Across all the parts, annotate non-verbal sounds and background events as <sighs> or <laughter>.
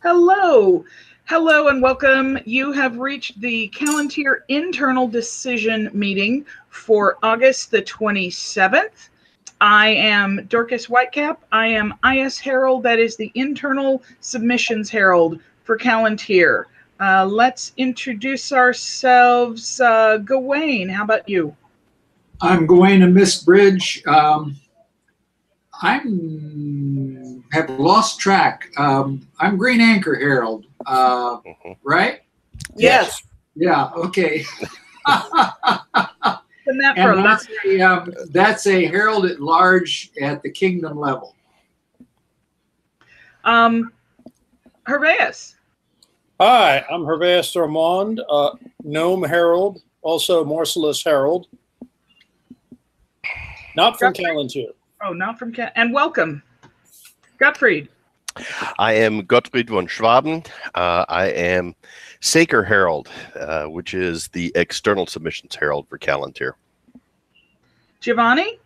Hello. Hello and welcome. You have reached the Calontir internal decision meeting for August the 27th. I am Dorcas Whitecap. I am IS Herald, that is the internal submissions herald for Calontir. Uh, let's introduce ourselves. Uh, Gawain, how about you? I'm Gawain and Miss Bridge. Um, I'm have lost track. Um, I'm Green Anchor Herald, uh, Mhm. right? Yes. Yeah. Okay. <laughs> And that and that's a um, that's a herald at large at the kingdom level. um, Herveus. Hi, I'm Hervé Stormond, uh, Gnome Herald, also Morceless Herald. Not from Yep. Oh, not from Cal. And welcome, Gottfried. I am Gottfried von Schwaben. Uh, I am Saker Herald, uh, which is the external submissions herald for Calontir. Giovanni.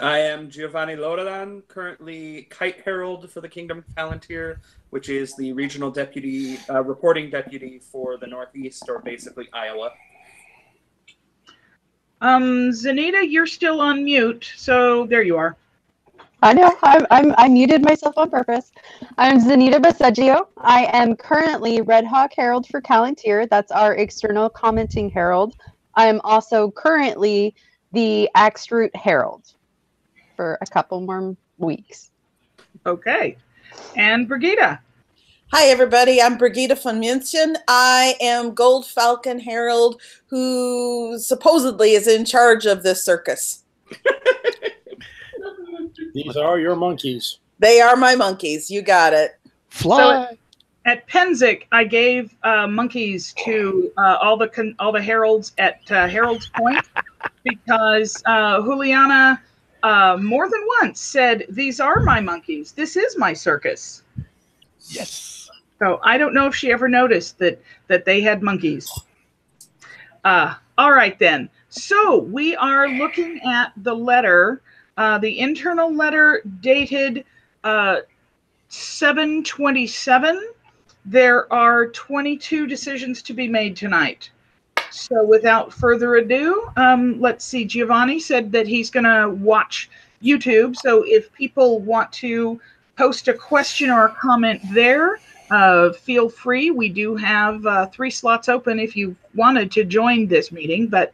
I am Giovanni Loredan, currently Kite Herald for the Kingdom of Calontir, which is the regional deputy, uh, reporting deputy for the Northeast, or basically Iowa. Um, Zanita, you're still on mute, so there you are. I know. I'm, I'm, I muted myself on purpose. I'm Zanita Baseggio. I am currently Red Hawk Herald for Calontir. That's our external commenting herald. I am also currently the Axe Root Herald for a couple more weeks. Okay. And Brigida. Hi, everybody. I'm Brigida von München. I am Gold Falcon Herald, who supposedly is in charge of this circus. <laughs> These are your monkeys. They are my monkeys. You got it. Fly! At Pennsic, I gave uh, monkeys to uh, all the con- all the heralds at uh, Herald's Point <laughs> because uh, Juliana uh, more than once said, "These are my monkeys. This is my circus." yes. So I don't know if she ever noticed that that they had monkeys. Uh, all right then. So we are looking at the letter, uh, the internal letter dated uh, 727. There are 22 decisions to be made tonight. So without further ado, um, let's see. Giovanni said that he's going to watch YouTube. So if people want to post a question or a comment there, uh, feel free. We do have uh, three slots open if you wanted to join this meeting, but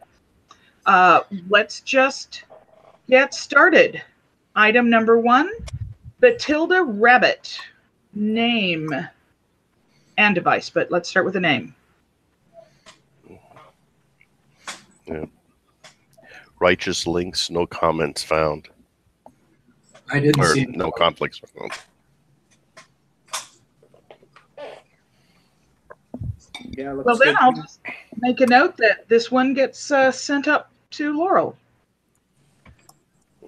uh, let's just get started. Item number one Bathilda Rabbit. Name and device, but let's start with the name. Yeah. Righteous links, no comments found. I didn't Or see. no conflicts found. Yeah, looks Well, then good. I'll just make a note that this one gets uh, sent up to Laurel.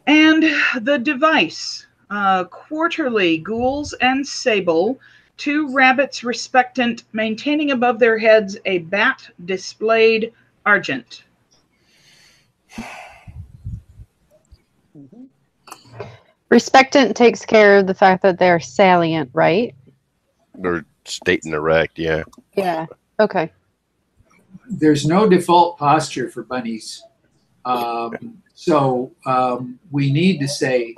And the device uh, quarterly gules and sable, two rabbits respectant, maintaining above their heads a bat displayed argent. Respectant takes care of the fact that they're salient, right? They're state and erect, yeah. Yeah. Okay. There's no default posture for bunnies, um, so um, we need to say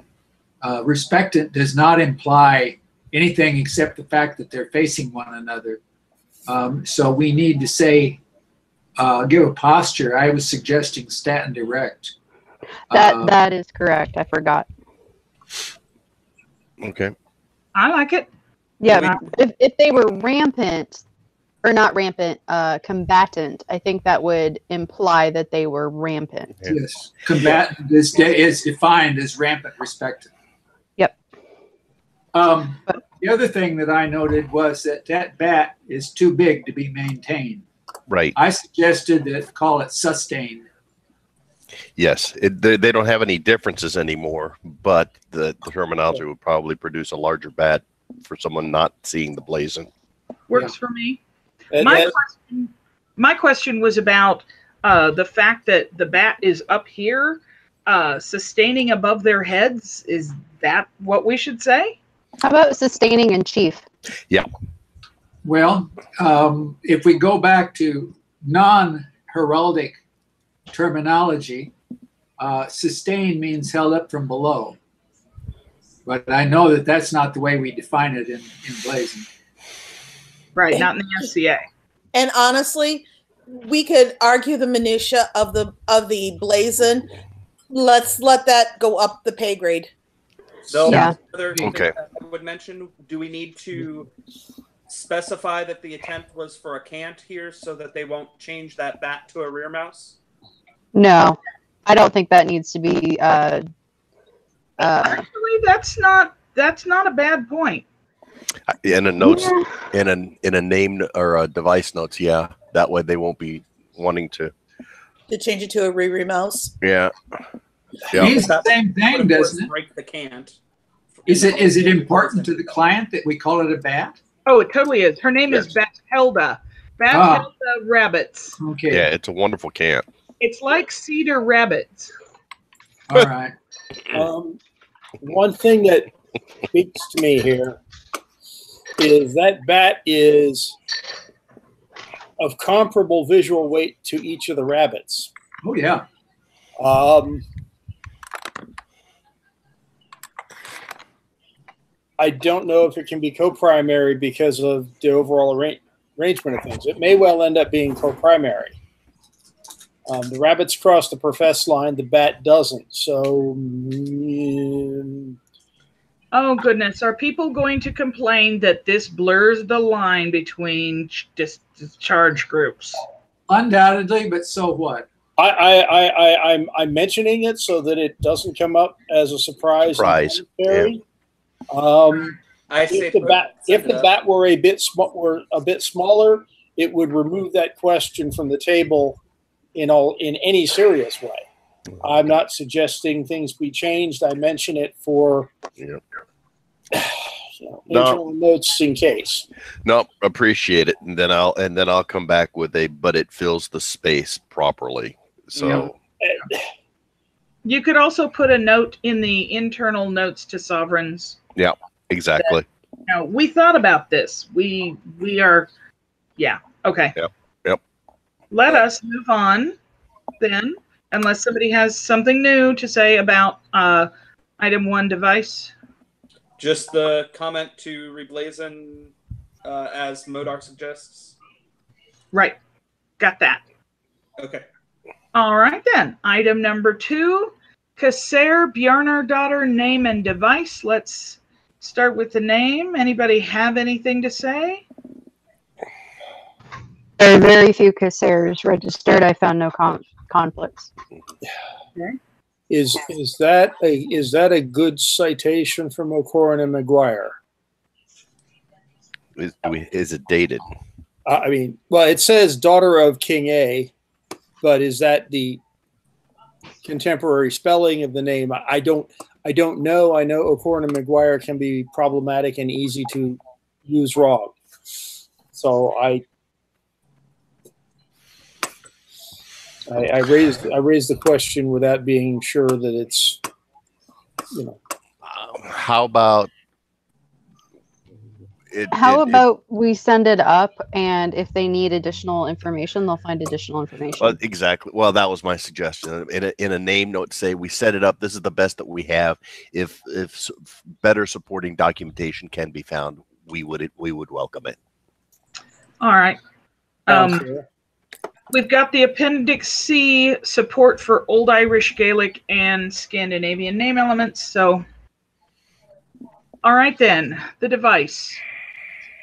uh, respectant does not imply anything except the fact that they're facing one another. Um, so we need to say uh, give a posture. I was suggesting stand erect. That Uh, that is correct. I forgot. Okay. I like it. Yeah. If if they were rampant or not rampant, uh combatant, I think that would imply that they were rampant. Yeah. Yes, combatant is, de- is defined as rampant respect. Yep. Um, the other thing that I noted was that that bat is too big to be maintained. Right. I suggested that call it sustained. Yes. It, they, they don't have any differences anymore, but the, the terminology would probably produce a larger bat for someone not seeing the blazon. Works for me. And My that- question, my question was about uh, the fact that the bat is up here, uh, sustaining above their heads. Is that what we should say? How about sustaining in chief? Yeah. Well, um, if we go back to non-heraldic terminology, uh, sustain means held up from below. But I know that that's not the way we define it in, in blazon. Right, not in the SCA. And honestly, we could argue the minutia of the of the blazon. Let's let that go up the pay grade. So, Yeah. other Okay. I would mention, do we need to specify that the attempt was for a cant here so that they won't change that bat to a reremouse? No, I don't think that needs to be. Uh, uh, Actually, that's not that's not a bad point. In a notes, yeah. in a in a name or a device notes, yeah. That way they won't be wanting to. To change it to a reremouse. Yeah. Yeah. Means the same thing, doesn't it? Break the cant. Is it is it important to the client that we call it a bat? Oh, it totally is. Her name is Bathilda. Bathilda rabbits. Okay. Yeah, it's a wonderful can. It's like cedar rabbits. All right. Um, one thing that speaks to me here is that bat is of comparable visual weight to each of the rabbits. Oh yeah. Um, I don't know if it can be co-primary because of the overall arra- arrangement of things. It may well end up being co-primary. Um, the rabbits cross the professed line, the bat doesn't. So, mm, Oh goodness, are people going to complain that this blurs the line between ch- dis- discharge groups? Undoubtedly, but so what? I, I, I, I, I'm, I'm mentioning it so that it doesn't come up as a surprise. Surprise, commentary. Um, I if the bat if the bat were a bit sm- were a bit smaller, it would remove that question from the table in all in any serious way. I'm not suggesting things be changed. I mention it for Yep. You know, No. internal notes in case. No, appreciate it, and then I'll and then I'll come back with a but it fills the space properly. So You could also put a note in the internal notes to sovereigns. Yeah, exactly. Now, we thought about this. We we are yeah, okay. Yep, yep. Let us move on then, unless somebody has something new to say about uh item 1 device. Just the comment to reblazon uh, as Modar suggests. Right. Got that. Okay. All right then. Item number two, Kasser Bjarnar daughter name and device. Let's start with the name. Anybody have anything to say? There are very few casseurs registered. I found no con- conflicts. Is is that a is that a good citation from Ó Corráin and Maguire? Is, we, is it dated? Uh, I mean, well, it says daughter of King A, but is that the contemporary spelling of the name? I, I don't, I don't know. I know Ó Corráin and Maguire can be problematic and easy to use wrong. So I, I, I raised, I raised the question without being sure that it's, you know, Um, how about it, How it- it- about we send it up, and if they need additional information, they'll find additional information. Well, exactly. Well, that was my suggestion. In a, in a name note, say we set it up. This is the best that we have. If if better supporting documentation can be found, we would we would welcome it. All right. sounds Um, fair. We've got the Appendix C support for Old Irish, Gaelic, and Scandinavian name elements. So, all right then, the device.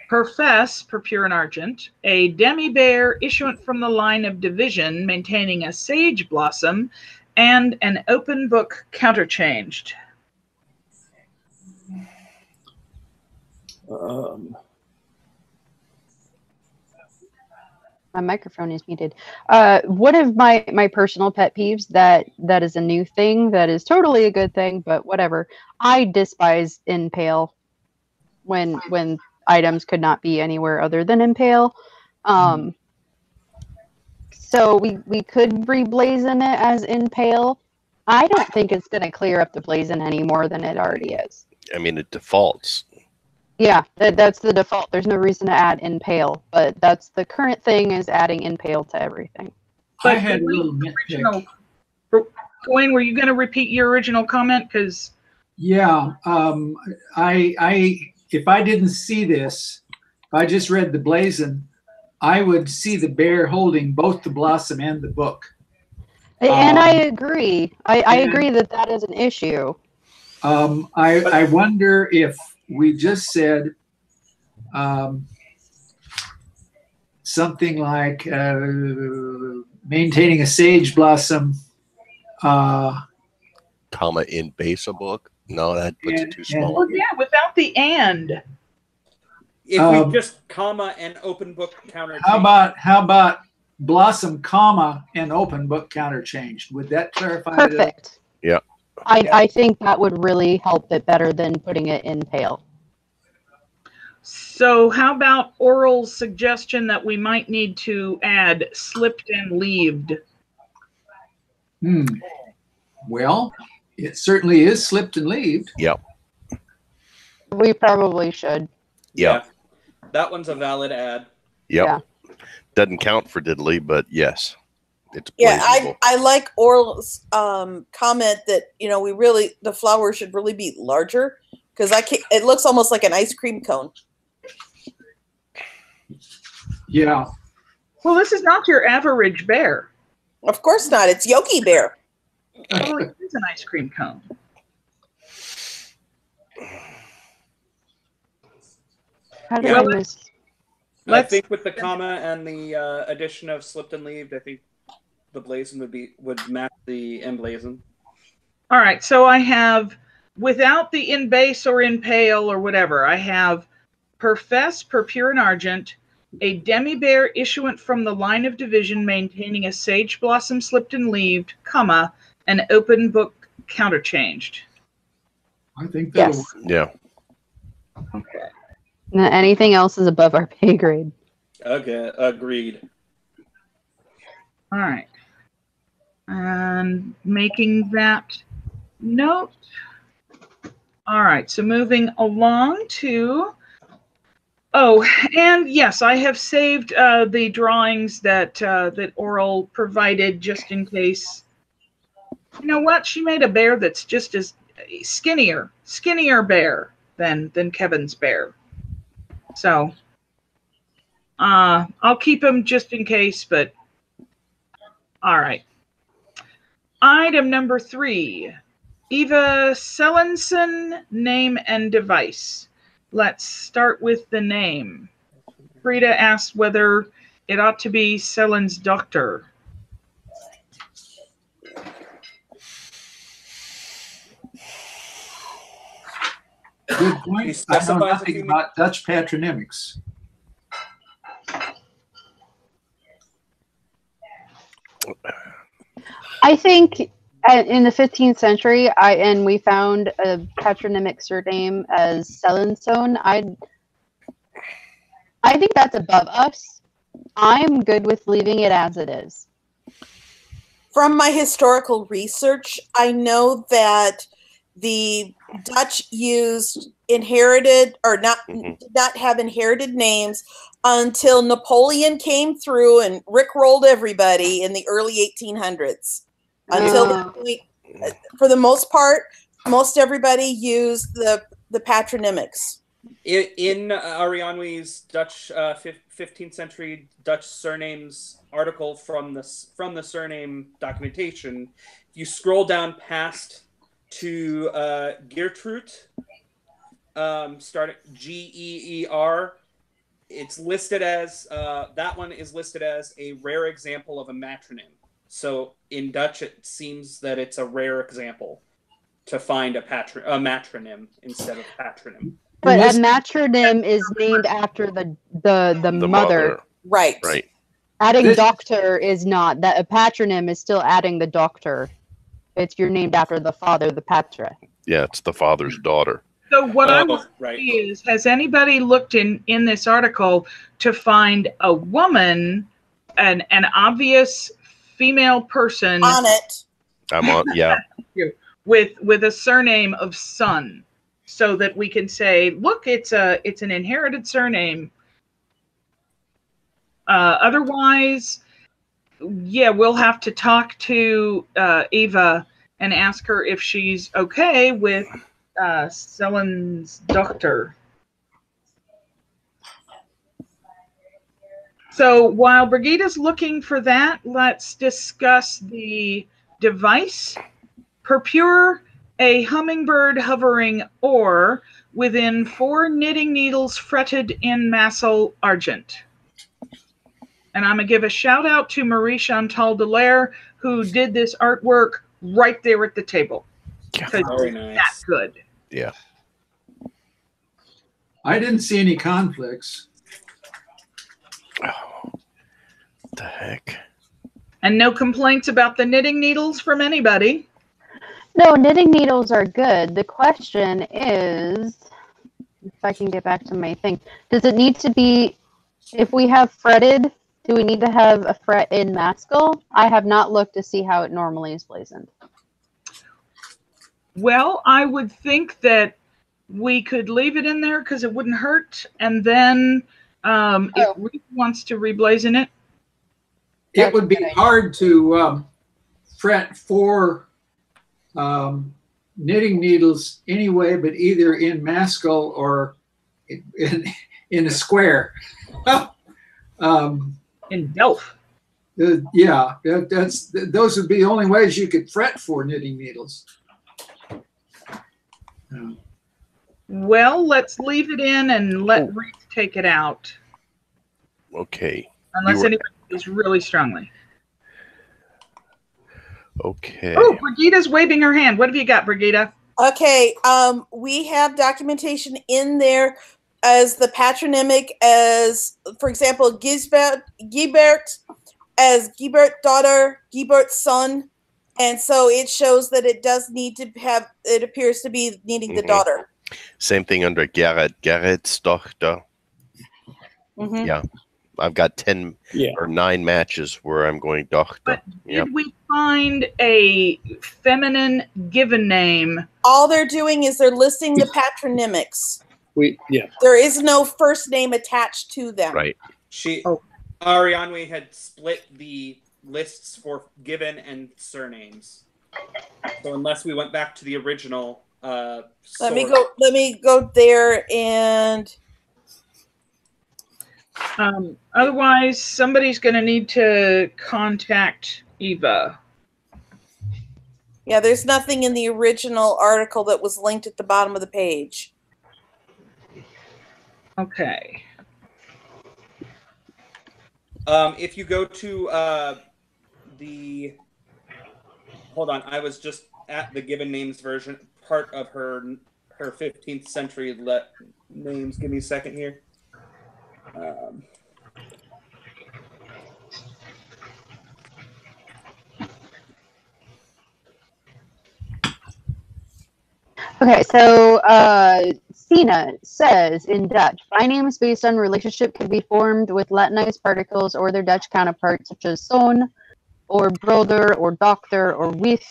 Per fess, purpure and argent, a demi bear issuant from the line of division, maintaining a sage blossom and an open book counterchanged. Um, my microphone is muted. Uh, one of my my personal pet peeves that that is a new thing that is totally a good thing, but whatever. I despise impale when when items could not be anywhere other than impale. Um, so we we could reblazon it as impale. I don't think it's going to clear up the blazon any more than it already is. I mean, it defaults. Yeah, that, that's the default. There's no reason to add impale, but that's the current thing is adding impale to everything. I But had a the little nitpick. original. Gwen, were you going to repeat your original comment? Because Yeah, um, I, I, if I didn't see this, if I just read the blazon, I would see the bear holding both the blossom and the book. and Um, I agree. I, I agree that that is an issue. Um, I, I wonder if we just said, um, something like, uh, maintaining a sage blossom, uh, Comma in base of book. No, that puts it too small. well, yeah, without the and. If Um, we just comma and open book counter. How about how about blossom comma and open book counter changed? Would that clarify it? Perfect. Yeah. I, I think that would really help it better than putting it in pale. So how about oral suggestion that we might need to add slipped and leaved? Hmm. Well, it certainly is slipped and leaved. Yep. We probably should. Yeah. That one's a valid ad. Yep. Yeah. Doesn't count for diddly, but yes, it's Yeah, I, believable. I like Oral's um, comment that you know we really the flower should really be larger because I can it looks almost like an ice cream cone. Yeah. Well, this is not your average bear. Of course not. It's Yogi Bear. Oh, it is an ice cream cone. How did Yeah. I miss? I think with the comma and the uh, addition of slipped and leaved, I think the blazon would be would match the emblazon. All right, so I have without the in base or in pale or whatever, I have per fess purpure and argent, a demi bear issuant from the line of division maintaining a sage blossom slipped and leaved, comma, an open book counterchanged. I think that'll Yes. work. yeah. Okay. N- Anything else is above our pay grade. Okay, agreed. All right. And making that note. All right, so moving along to. Oh, and yes, I have saved uh, the drawings that uh, that Oral provided just in case. You know what? She made a bear that's just as skinnier, skinnier bear than than Kevin's bear. So, uh, I'll keep him just in case, but all right. Item number three Eva Sellenson, name and device. Let's start with the name. Frida asked whether it ought to be Sellen's doctor. Good point. I know nothing about Dutch patronymics. I think uh, in the 15th century, I and we found a patronymic surname as Selenstone. I I think that's above us. I'm good with leaving it as it is. From my historical research, I know that the Dutch used inherited or not Mhm. did not have inherited names until Napoleon came through and rickrolled everybody in the early 1800s. Until Oh. that point, uh, for the most part, most everybody used the the patronymics. In, in uh, Aryanhwy's Dutch uh, 15th century Dutch surnames article from the from the surname documentation, if you scroll down past to uh, Geertrude, um, start at G E E R. It's listed as uh, that one is listed as a rare example of a matronym. So in Dutch, it seems that it's a rare example to find a patron a matronym instead of patronym. But a matronym is named after the the the, The mother. Right. Right. Adding This- doctor is not that a patronym is still adding the doctor. It's you're named after the father, the patra. Yeah. It's the father's daughter. So what I want to right. see is, has anybody looked in in this article to find a woman, an an obvious female person On it. I'm on. Yeah. <laughs> with with a surname of Sun? so that we can say, look, it's a it's an inherited surname. Uh, otherwise, yeah, we'll have to talk to uh, Eva and ask her if she's okay with uh, Sellen's doctor. So while Brigida's looking for that, let's discuss the device. Procure a hummingbird hovering or within four knitting needles fretted in mascle argent. And I'm gonna give a shout out to Marie Chantal Delaire, who did this artwork right there at the table. 'Cause Very nice. that good. Yeah. I didn't see any conflicts. Oh, what the heck? And no complaints about the knitting needles from anybody. No, knitting needles are good. The question is, if I can get back to my thing, does it need to be, if we have fretted, do we need to have a fret in mascle? I have not looked to see how it normally is blazoned. Well, I would think that we could leave it in there because it wouldn't hurt. And then um, Oh. if Ruth wants to reblazon it, It would be hard to um, fret four um, knitting needles anyway, but either in mascle or in, in, <laughs> in a square. <laughs> um, in Delph. uh, yeah, that, that's those would be the only ways you could fret four knitting needles. Um, Well, let's leave it in and let Oh. Ruth take it out. Okay. Unless were- anybody feels really strongly. Okay. Oh, Brigida's waving her hand. What have you got, Brigida? Okay, um, we have documentation in there as the patronymic as, for example, Gisbert, Gibert as Gibert daughter, Gibert son, and so it shows that it does need to have. It appears to be needing the Mhm. daughter. Same thing under Garrett. Garrett's Tochter. Mhm. Yeah. I've got 10 Yeah. or 9 matches where I'm going Tochter. But Yep. Did we find a feminine given name? All they're doing is they're listing the patronymics. We yeah. There is no first name attached to them. Right. She Oh. Aryanhwy had split the lists for given and surnames. So unless we went back to the original uh Let me go. Let me go there and Um, otherwise, somebody's going to need to contact Eva. yeah. There's nothing in the original article that was linked at the bottom of the page. Okay. Um, if you go to uh, the, hold on, I was just at the given names version part of her her 15th century le- names. Give me a second here. Um, Okay, so uh, SENA says in Dutch, bynames based on relationship can be formed with Latinized particles or their Dutch counterparts, such as son, or brother, or doctor, or with.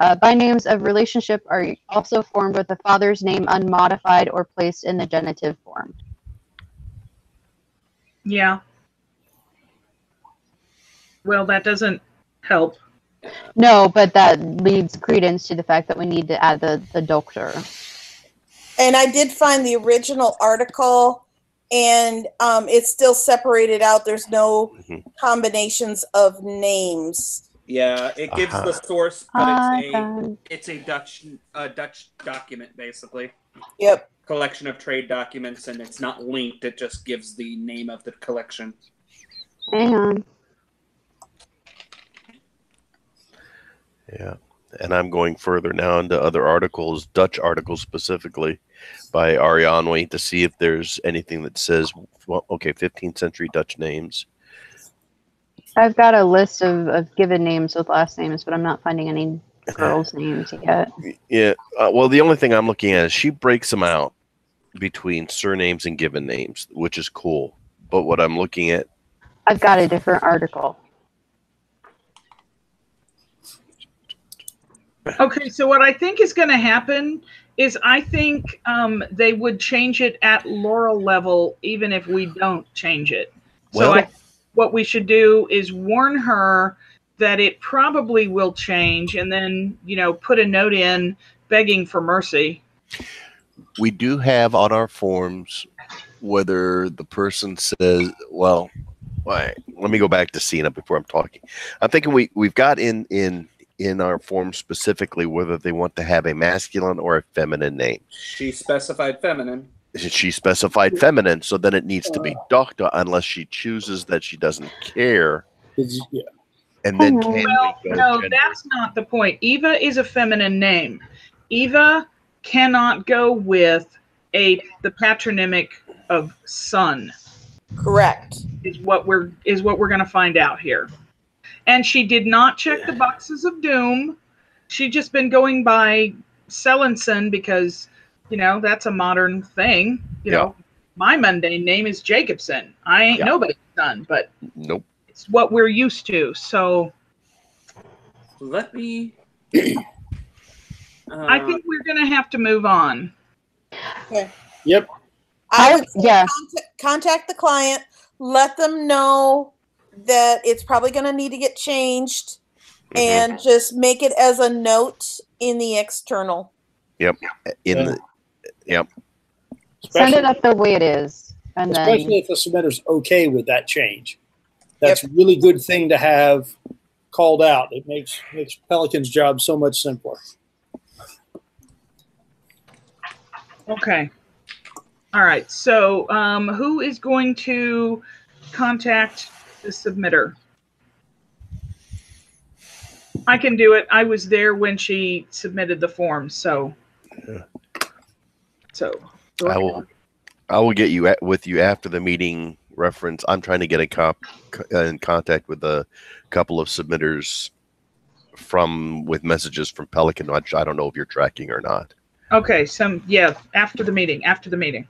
Uh, bynames of relationship are also formed with the father's name unmodified or placed in the genitive form. Yeah. Well, that doesn't help. No, but that leads credence to the fact that we need to add the, the doctor. And I did find the original article, and um, it's still separated out. There's no Mhm. combinations of names. yeah, it gives Uh-huh. the source, but Ah, it's a it's a Dutch a Dutch document basically. Yep. Collection of trade documents, and it's not linked. It just gives the name of the collection. Hang on. Yeah. And I'm going further now into other articles, Dutch articles specifically by Aryanhwy to see if there's anything that says, well, okay, 15th century Dutch names. I've got a list of, of given names with last names, but I'm not finding any girls' names yet. Yeah. Uh, well, the only thing I'm looking at is she breaks them out between surnames and given names, which is cool. But what I'm looking at, I've got a different article. Okay, so what I think is going to happen is I think um, they would change it at Laurel level, even if we don't change it. So Well- I, what we should do is warn her that it probably will change, and then you know put a note in begging for mercy. We do have on our forms whether the person says, well, why, let me go back to SENA before I'm talking. I'm thinking we, we've got in, in, in our form specifically whether they want to have a masculine or a feminine name. She specified feminine. She specified feminine, so then it needs to be uh. doctor unless she chooses that she doesn't care. Yeah. And then Oh, can Well, we go no, gender? that's not the point. Eva is a feminine name. Eva cannot go with a the patronymic of son. Correct. is what we're is what we're going to find out here. And she did not check the boxes of doom. She just been going by Sellenson because you know that's a modern thing. You Yeah. know, my mundane name is Jacobson. I ain't Yeah. nobody's son, but Nope. it's what we're used to. So Let me. <clears throat> I Uh, think we're going to have to move on. Okay. Yep. I I would say yeah. contact, contact the client, let them know that it's probably going to need to get changed, Mhm. and just make it as a note in the external. Yep. in Yeah. the Send Especially, it up the way it is, and especially then if the submitter's okay with that change. That's a really good thing to have called out. It makes makes Pelican's job so much simpler. Okay. All right. So, um, who is going to contact the submitter? I can do it. I was there when she submitted the form, so. Yeah. So. I will. I will get you at, with you after the meeting. Reference. I'm trying to get a cop uh, in contact with a couple of submitters from with messages from Pelican. which I don't know if you're tracking or not. Okay. Some yeah. After the meeting. After the meeting.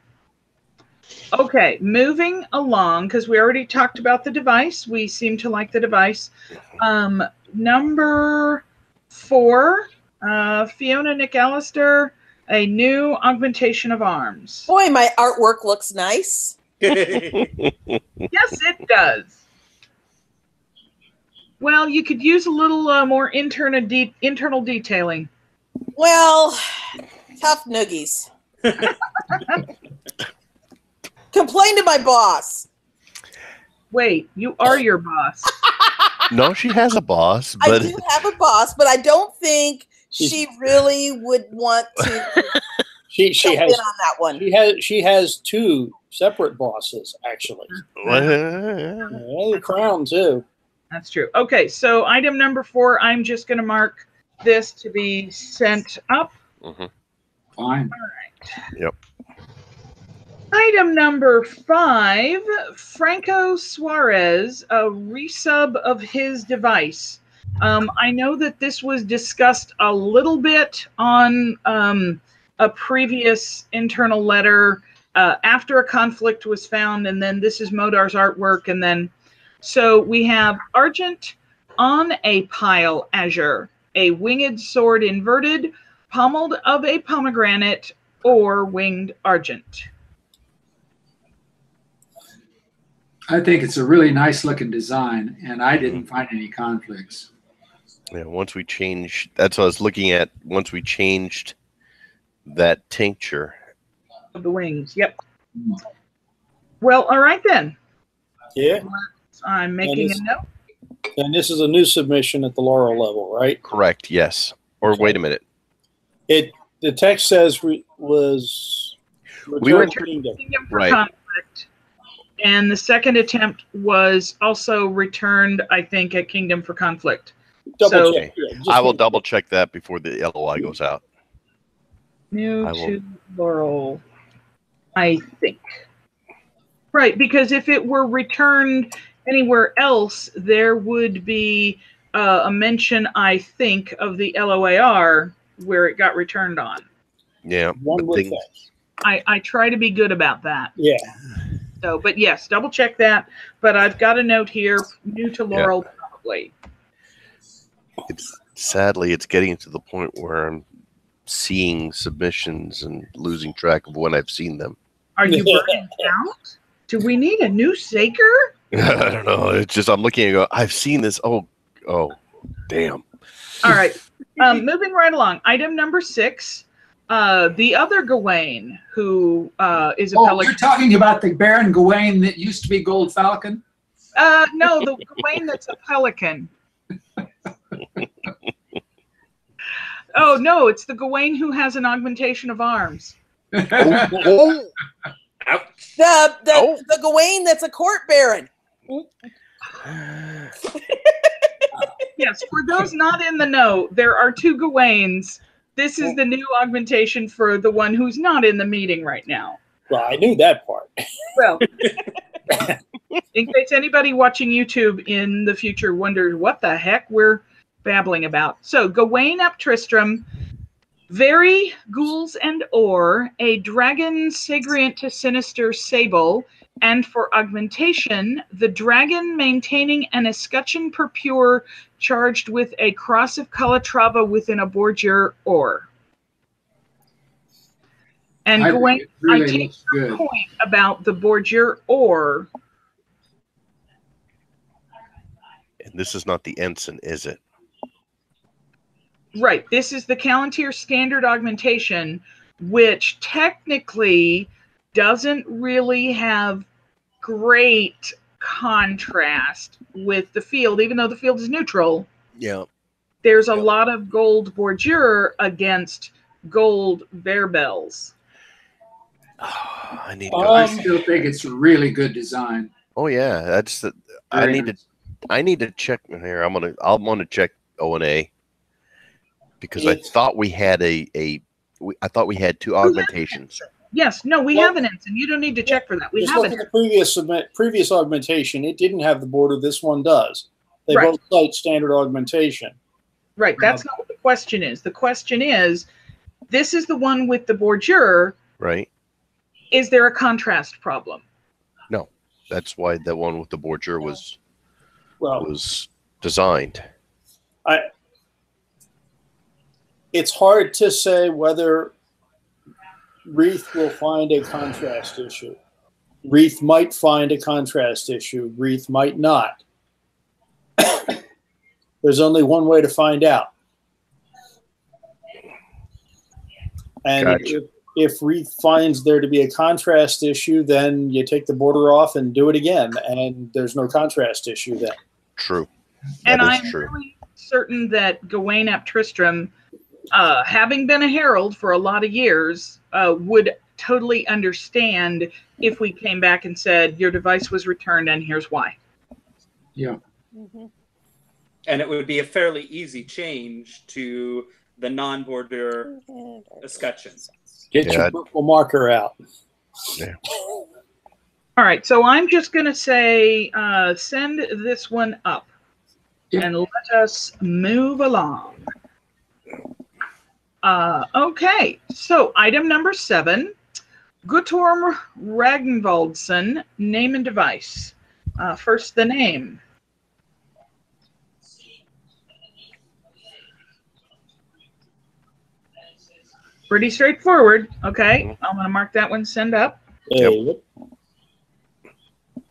Okay. Moving along because we already talked about the device. We seem to like the device. Um, number four. Uh, Fiona McAllister. A new augmentation of arms. Boy, my artwork looks nice. <laughs> Yes, it does. Well, you could use a little uh, more internal de- internal detailing. Well, tough noogies. Complain to my boss. Wait, you are your boss. <laughs> no, she has a boss, I but do have a boss, but I don't think she really would want to <laughs> She she has in on that one. she has she has two separate bosses actually. Well, Yeah, the crown too. That's true. Okay, so item number four, I'm just going to mark this to be sent up. Mm-hmm. Fine. All right. Yep. Item number five, Franco Suarez, a resub of his device. Um, I know that this was discussed a little bit on um, a previous internal letter uh, after a conflict was found, and then this is Modar's artwork, and then so we have Argent on a pile azure, a winged sword inverted, pommeled of a pomegranate, or winged argent. I think it's a really nice looking design, and I didn't mm-hmm. find any conflicts. yeah, once we changed, that's what I was looking at. Once we changed that tincture, of the wings. Yep. Mm. Well, all right then. Yeah. I'm making is- a note. And this is a new submission at the Laurel level, right? correct? Yes. Or wait a minute. It the text says re, was We were- returned to Kingdom. Kingdom for Right. conflict. And the second attempt was also returned, I think, at Kingdom for conflict. Double So- check. yeah, I will double check that before the LOI goes out. New I will- to Laurel, I think. Right, because if it were returned anywhere else, there would be uh, a mention, I think, of the LOAR where it got returned on. Yeah. One but would think. I, I try to be good about that. Yeah. So, but yes, double check that. But I've got a note here, new to Laurel, probably. it's sadly it's getting to the point where I'm seeing submissions and losing track of when I've seen them. Are you <laughs> burning out? Do we need a new Saker? <laughs> I don't know. It's just I'm looking and go. I've seen this. Oh, oh, damn. All right. Um, moving right along. Item number six. Uh, the other Gawain, who uh, is a Oh, pelican. you're talking about the Baron Gawain that used to be Gold Falcon? Uh, no, the Gawain that's a pelican. <laughs> oh no, it's the Gawain who has an augmentation of arms. oh, Ouch. The the, Oh. the Gawain that's a court baron. <sighs> <laughs> Yes, for those not in the know, there are two Gawains. This is the new augmentation for the one who's not in the meeting right now. Well, I knew that part. Well, <laughs> in case anybody watching YouTube in the future wonders what the heck we're babbling about. So, Gawain ap Tristram, very gules and or, a dragon segreant to sinister sable, and for augmentation, the dragon maintaining an escutcheon purpure charged with a cross of Calatrava within a bordure or. And I Gawain, think it really I take looks good. point about the bordure or and this is not the ensign, is it? right this is the Calontir standard augmentation which technically doesn't really have great contrast with the field even though the field is neutral Yeah. there's a Yep. lot of gold bordure against gold bear bells <sighs> I need. Um, I still think it's a really good design. oh yeah, that's the. I need nice. to. I need to check here. I'm gonna. I'm gonna check O and A because I thought we had a a. We, I thought we had two augmentations. Yes no we Well- have an ensign you don't need to check for that we Just have look an at the previous submit, previous augmentation. It didn't have the border. This one does. They Right. both cite standard augmentation. Right. That's um, not what the question is. The question is this is the one with the bordure. Right. Is there a contrast problem? No, that's why that one with the bordure was Well, was designed. I. It's hard to say whether Wreath will find a contrast issue. Wreath might find a contrast issue. Wreath might not. <coughs> There's only one way to find out. And Gotcha. if, if Wreath finds there to be a contrast issue, then you take the border off and do it again, and there's no contrast issue then. True. and That is I'm true. really certain that Gawain ap Tristram, uh, having been a herald for a lot of years, uh, would totally understand if we came back and said your device was returned and here's why. Yeah. And it would be a fairly easy change to the non-border escutcheon. Get Yeah. your purple marker out. All right, so I'm just going to say uh, send this one up Yeah. and let us move along. Uh, okay, so item number seven Guttorm Ragnvaldsson, name and device. Uh, first, the name. Pretty straightforward. Okay, I'm going to mark that one send up Yep.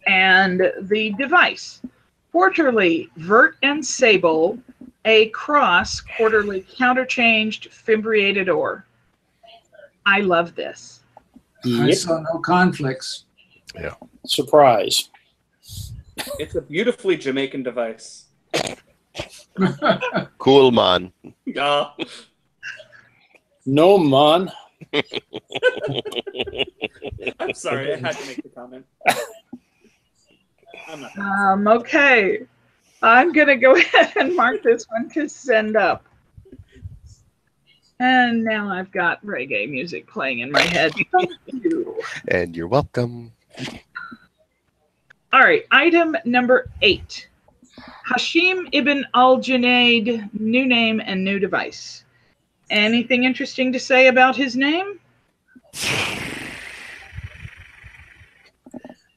and the device. Quarterly, Vert and Sable, a cross, quarterly counterchanged, fimbriated or. I love this. I Yep. saw no conflicts. Yeah. Surprise. It's a beautifully Jamaican device. <laughs> Cool man. Ah, No, man. <laughs> I'm sorry, I had to make the comment. I'm not. Um, okay. I'm going to go <laughs> ahead and mark this one to send up. And now I've got reggae music playing in my head. <laughs> Thank you. And you're welcome. All right, item number eight. Hashim ibn al Junaid, new name and new device. Anything interesting to say about his name?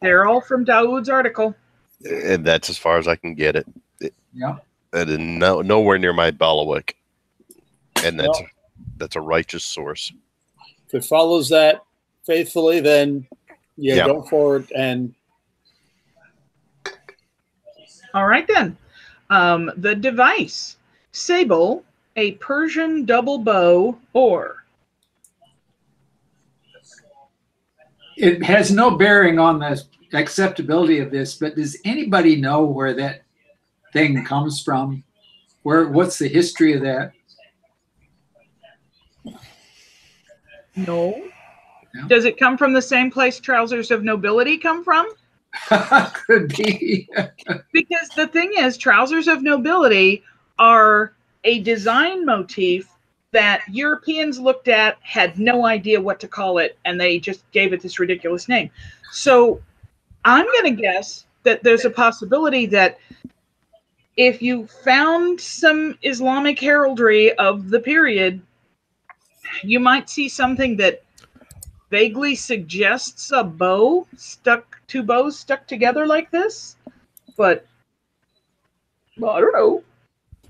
They're all from Dawood's article. And that's as far as I can get it. Yeah. That is no nowhere near my Bailiwick. And that's that's a righteous source. If it follows that faithfully, then yeah, Yeah. go forward and All right then. Um, the device sable, a Persian double bow, or It has no bearing on the acceptability of this, but does anybody know where that thing comes from? Where, what's the history of that? no. No. Does it come from the same place trousers of nobility come from? <laughs> Could be. Because the thing is, trousers of nobility are a design motif that Europeans looked at, had no idea what to call it, and they just gave it this ridiculous name. So I'm going to guess that there's a possibility that if you found some Islamic heraldry of the period, you might see something that vaguely suggests a bow stuck, two bows stuck together like this. But well, I don't know.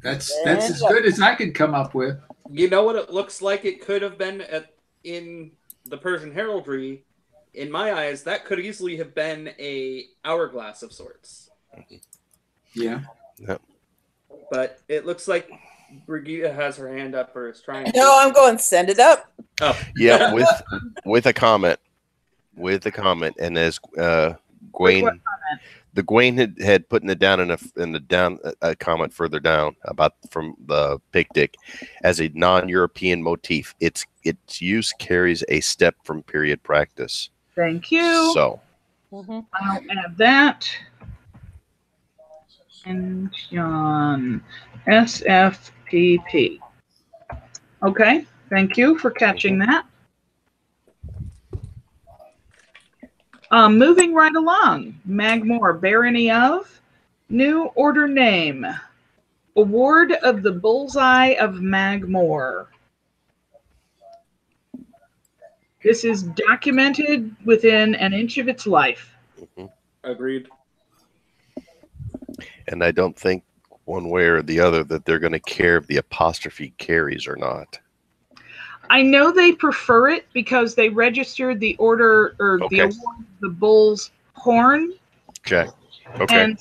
That's that's as good as I could come up with. You know what it looks like it could have been at, in the Persian heraldry. In my eyes, that could easily have been a hourglass of sorts. Yeah. But it looks like Brigitte has her hand up or is trying to. No, I'm going send it up. Oh. Yeah, with with a comment, with a comment, and as uh, Gawain, what the Gawain had, had putting it down in a in the down a comment further down about from the pictic as a non-European motif. Its its use carries a step from period practice. Thank you. So Mhm. I'll add that. And John SFPP. Okay, thank you for catching that. Um, moving right along, Mag Mor, Barony of, new order name, Award of the Bullseye of Mag Mor. This is documented within an inch of its life. Agreed. and I don't think one way or the other that they're going to care if the apostrophe carries or not. I know they prefer it because they registered the order or the award the bull's horn. Okay. Okay. And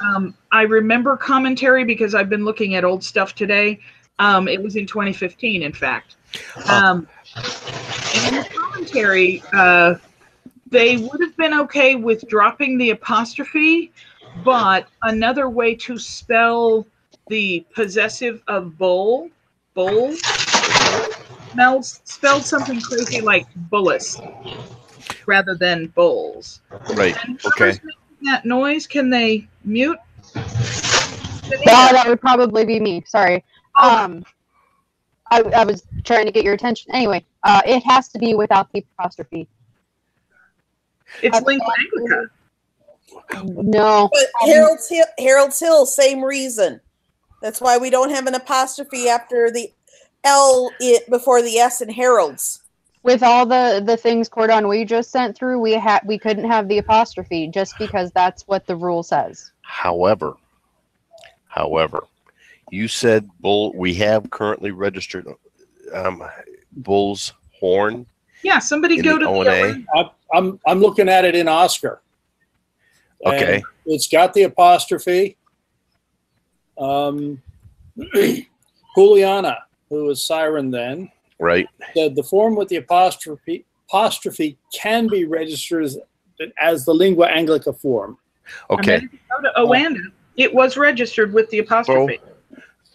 um, I remember commentary because I've been looking at old stuff today. Um, it was in 2015, in fact. Um, and in the commentary, uh, they would have been okay with dropping the apostrophe, but another way to spell the possessive of bull, bull, smells, spelled something crazy like bullets rather than bulls. right. Okay. that noise, can they mute? That, that would probably be me. Sorry. Um, I, I was trying to get your attention. Anyway, uh, it has to be without the apostrophe. It's lingua anglica. No. But Harold's Hill, Harold's Hill, same reason. That's why we don't have an apostrophe after the L it before the S in Heralds. With all the the things Cordon we just sent through, we had we couldn't have the apostrophe just because that's what the rule says. However, however, you said bull. We have currently registered um, bull's horn. Yeah, somebody go the to the O&A? ONA. I, I'm I'm looking at it in Oscar. And Okay. it's got the apostrophe. Um, <clears throat> Juliana, who was Siren then, Right. said the form with the apostrophe apostrophe can be registered as, as the lingua anglica form. Okay. And then if you go to Oanda, it was registered with the apostrophe.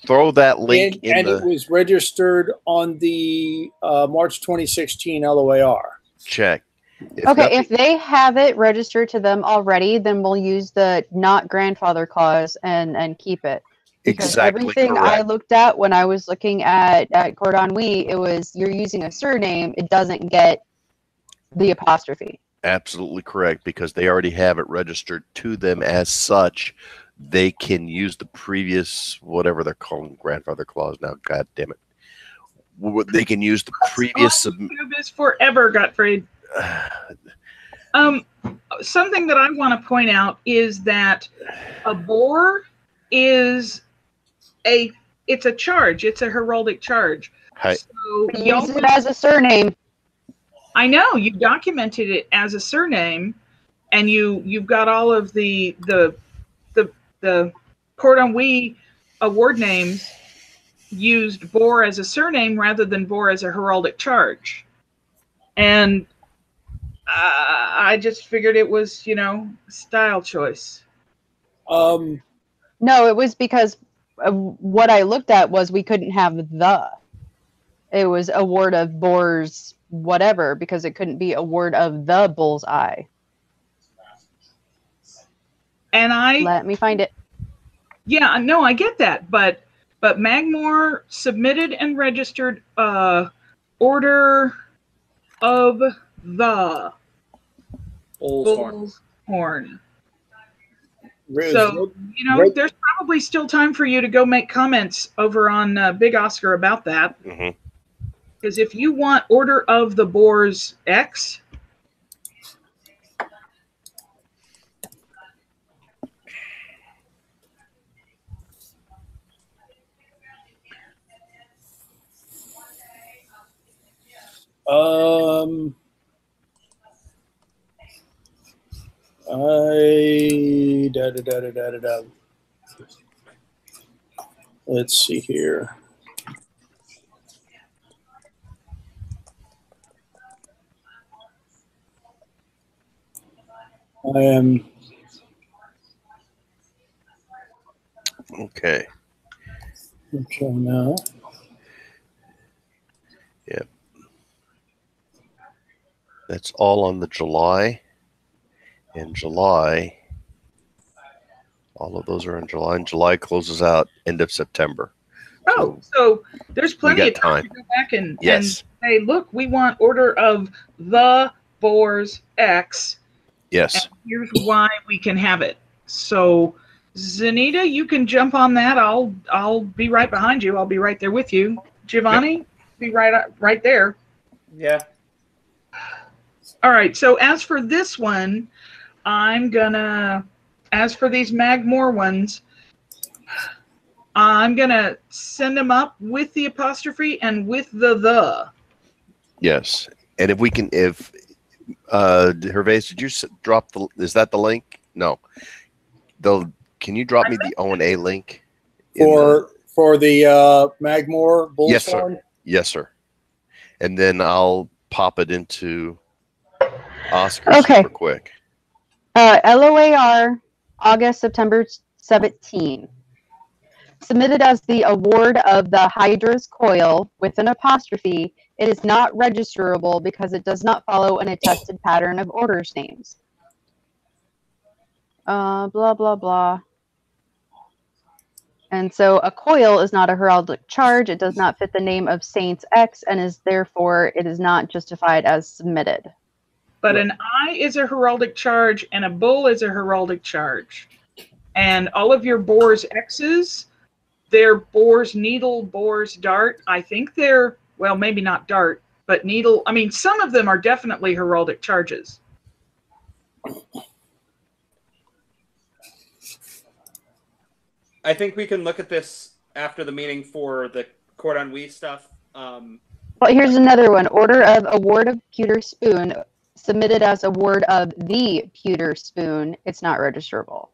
Throw that link and in and it was registered on the uh, March 2016 LOAR. check. If Okay, nothing- if they have it registered to them already, then we'll use the not grandfather clause and and keep it. Because exactly everything I looked at when I was looking at at Cordon We, it was you're using a surname, it doesn't get the apostrophe. Absolutely correct because they already have it registered to them as such. They can use the previous whatever they're calling grandfather clause now. God damn it! They can use the previous. Sub- is forever, Gottfried. <sighs> Um, something that I want to point out is that a boar is a it's a charge. It's a heraldic charge. Hi. So use it as a surname. I know you documented it as a surname, and you you've got all of the the the the cordon we award names used Boar as a surname rather than Boar as a heraldic charge, and uh, I just figured it was you know style choice. Um, No, it was because what I looked at was we couldn't have the. It was a word of boar's whatever because it couldn't be a word of the bull's eye. And I Let me find it. Yeah, no, I get that, but but Mag Mor submitted and registered uh order of the Bull's horn. Bull's horn. Riz, So you know, Right. there's probably still time for you to go make comments over on uh, Big Oscar about that. hmm Because if you want order of the boars X, Um, I da da da da da da da. Let's see here. I am Okay. okay now. Yep. That's all on the July. In July, all of those are in July, and July closes out end of September. oh, so there's plenty of time, time. to go back and, Yes. and say, look, we want order of the boars X. Yes. and here's why we can have it. So, Zanita, you can jump on that. I'll I'll be right behind you. I'll be right there with you. Giovanni, be right right there. Yeah. All right. So as for this one, I'm gonna. As for these Mag Mor ones, I'm gonna send them up with the apostrophe and with the the. Yes. And if we can, if uh, Hervase, did you s- drop the? Is that the link? No. The can you drop me the O and A link? in the- For for the uh, Mag Mor Bull's Yes, sir. Yes, sir. And then I'll pop it into Oscar Okay. super quick. Uh, LOAR, August, September 17. Submitted as the award of the Hydra's coil with an apostrophe, it is not registerable because it does not follow an attested pattern of orders names. Uh, blah, blah, blah. And so a coil is not a heraldic charge. It does not fit the name of Saints X and is therefore, it is not justified as submitted. But an I is a heraldic charge and a bull is a heraldic charge. And all of your boars X's, they're boar's needle, boar's dart. I think they're, well, maybe not dart, but needle. I mean, some of them are definitely heraldic charges. I think we can look at this after the meeting for the cordon we stuff. Um, Well, here's another one. Order of award of pewter spoon submitted as a word of the pewter spoon. It's not registerable.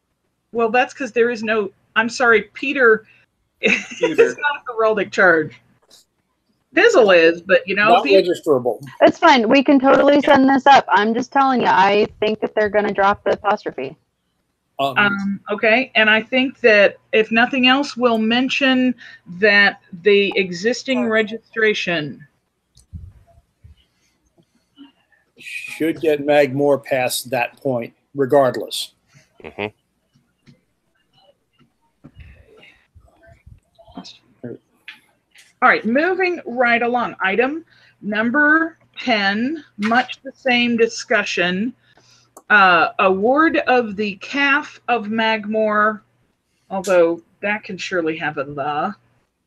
Well, that's because there is no, I'm sorry, Peter <laughs> Pewter. is not a heraldic charge. Fizzle is, but you know, Not Peter- registerable. It's fine. We can totally send this up. I'm just telling you. I think that they're going to drop the apostrophe. Um, Um, okay, and I think that if nothing else, we'll mention that the existing registration. Should get Mag Mor past that point, regardless. hmm All right, moving right along. Item number 10, much the same discussion. Uh, award of the calf of Mag Mor, although that can surely have a the,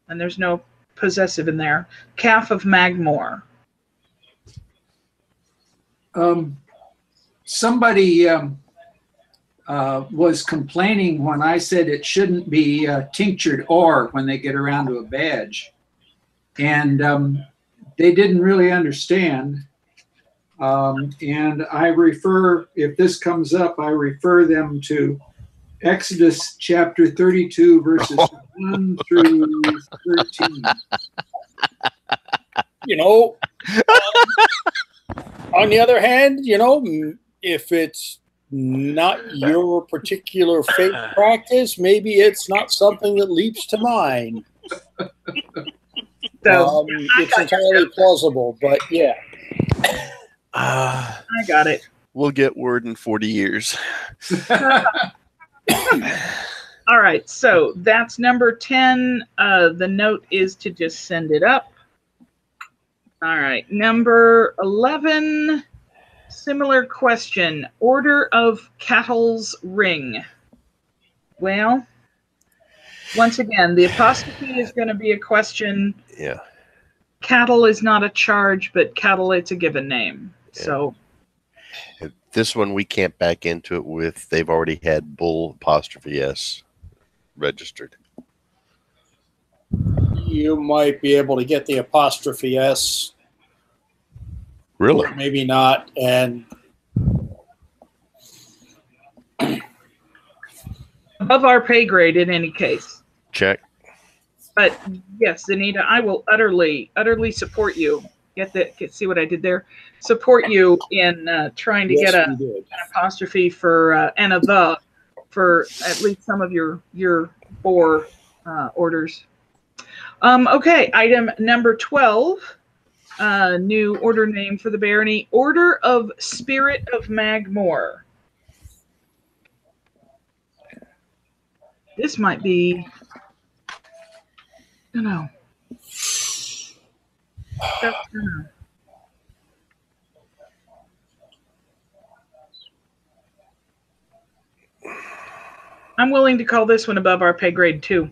and there's no possessive in there. Calf of Mag Mor. Um, somebody um, uh, was complaining when I said it shouldn't be uh, tinctured or when they get around to a badge. and um, they didn't really understand. Um, and I refer, if this comes up, I refer them to Exodus chapter 32, verses <laughs> 1 through 13. you know. um, on the other hand, you know, if it's not your particular faith <laughs> practice, maybe it's not something that leaps to mind. So Um, it's entirely plausible, but yeah. Uh, I got it. we'll get word in 40 years. <laughs> All right, so that's number 10. Uh, the note is to just send it up. All right, number 11. Similar question. Order of Cattle's Ring. Well, once again, the apostrophe is going to be a question. Yeah. Cattle is not a charge, but cattle, it's a given name. So, This one we can't back into it with. They've already had bull apostrophe s registered. You might be able to get the apostrophe S, Really? maybe not, and above our pay grade in any case. Check. But yes, Anita, I will utterly, utterly support you. Get that? Get see what I did there? Support you in uh, trying to yes, get a, an apostrophe for uh, and a the for at least some of your your boar uh, orders. Um, okay, item number twelve. Uh, new order name for the barony: Order of Spirit of Mag Mor. This might be. I don't know. I'm willing to call this one above our pay grade too.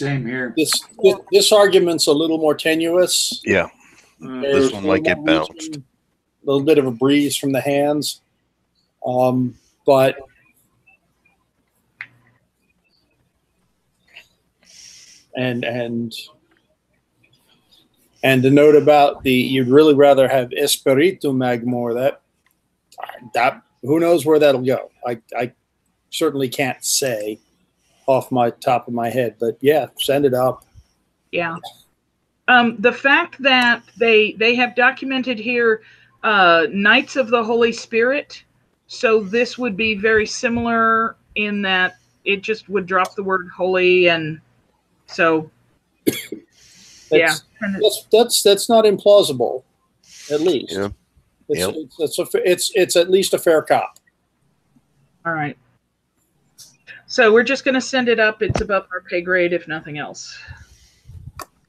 Same here. This, this this argument's a little more tenuous. Yeah. There's one a might little get bounced. A little bit of a breeze from the hands, um, but and and and the note about the you'd really rather have Espiritu Mag Mor. That that who knows where that'll go. I I certainly can't say off my top of my head, but yeah, send it up. Yeah. Um, the fact that they they have documented here uh, Knights of the Holy Spirit, so this would be very similar in that it just would drop the word holy and so yeah. That's- that's that's that's not implausible, at least. Yeah. It's, Yep. it's, it's, a, it's it's at least a fair cop. All right. So we're just going to send it up. It's above our pay grade, if nothing else.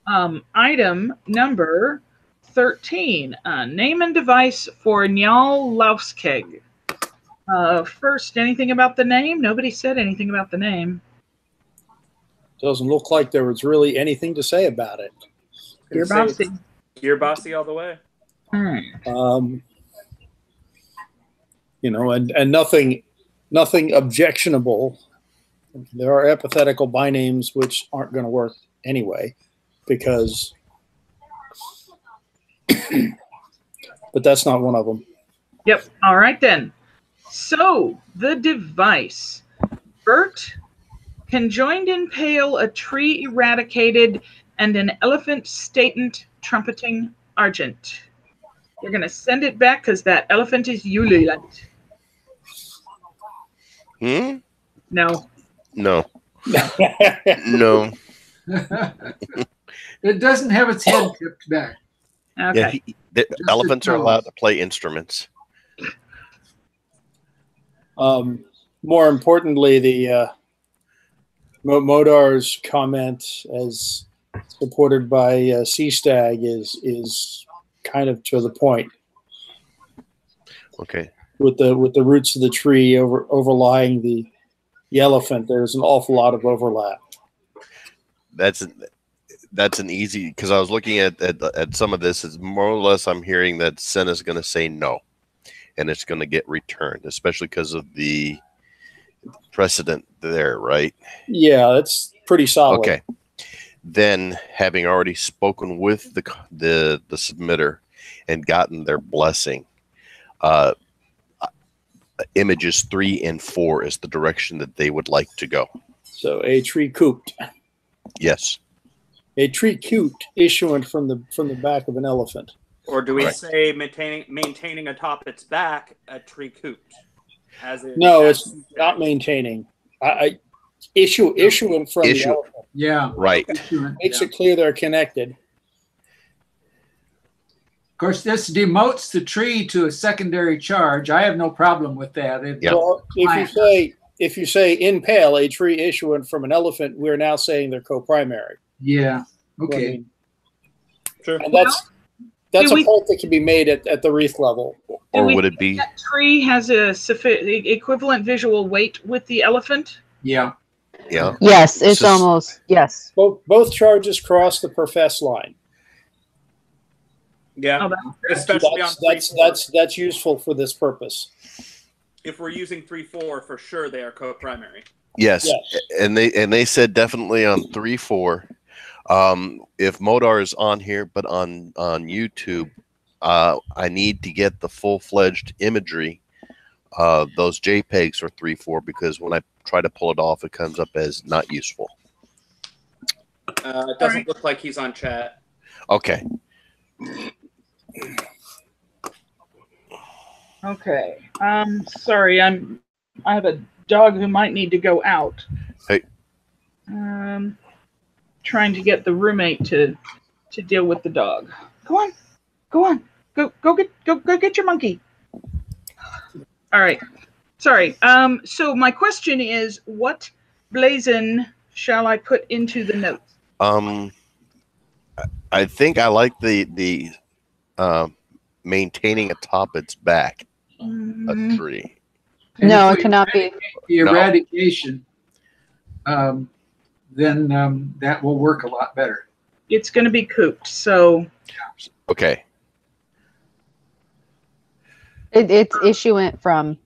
Um, item number 13 uh, name and device for Njal Lauskeg. Uh, first, anything about the name? Nobody said anything about the name. Doesn't look like there was really anything to say about it. You're bossy. it's- bossy all the way. All right. Um, you know, and and nothing nothing objectionable. There are epithetical by names which aren't going to work anyway, because. <clears throat> but that's not one of them. Yep. All right then. So the device. Vert conjoined in pale a tree eradicated and an elephant statent trumpeting argent. You're gonna send it back because that elephant is Ulilant. Hmm? No. No. No. <laughs> it doesn't have its head tipped back. Okay. Yeah. He, the Just elephants are allowed to play instruments. Um, more importantly, the uh, Modar's comment, as supported by uh, Sea Stag, is is kind of to the point. Okay. With the with the roots of the tree over overlying the the elephant, there's an awful lot of overlap. That's that's an easy because I was looking at, at at some of this. Is more or less I'm hearing that SENA's going to say no, and it's going to get returned, especially because of the precedent there, right? Yeah, that's pretty solid. Okay. then having already spoken with the the the submitter and gotten their blessing, uh, images three and four is the direction that they would like to go. So a tree cooped, Yes. a tree cooped issuing from the from the back of an elephant. Or do we Right. say maintaining maintaining atop its back a tree cooped? As in, No, as- it's not maintaining. I, I issue issuing from Issue. the elephant Yeah. Right. makes Yeah. it clear they're connected. Of course, this demotes the tree to a secondary charge. I have no problem with that. It- Yeah. Well, if you say if you say in pale a tree issuant from an elephant, we're now saying they're co-primary. Yeah. I Okay. mean, Sure. and that's that's a we- point that can be made at, at the wreath level. Or would it be? That tree has a sufficient equivalent visual weight with the elephant. Yeah. Yeah. Yes, it's This is- almost yes. Both both charges cross the per fess line. Yeah, Oh, that's especially on That's three that's four. that's that's useful for this purpose. if we're using three four for sure they are co-primary. Yes. Yes. And they and they said definitely on three four. Um, if Modar is on here, but on on YouTube, uh, I need to get the full fledged imagery. Uh, those JPEGs are three four because when I try to pull it off, it comes up as not useful. Uh, it doesn't Alright. look like he's on chat. Okay. Okay. Um, sorry, I'm. I have a dog who might need to go out. Hey. Um, trying to get the roommate to to deal with the dog. Go on, go on, go go get go go get your monkey. All right. Sorry. Um. So my question is, what blazon shall I put into the notes? Um, I- I think I like the the uh, maintaining atop its back a Mm, tree. And No, it cannot be. eradicate The No. eradication, um, then um, that will work a lot better. It's going to be cooped. So Okay. It, it's issuant from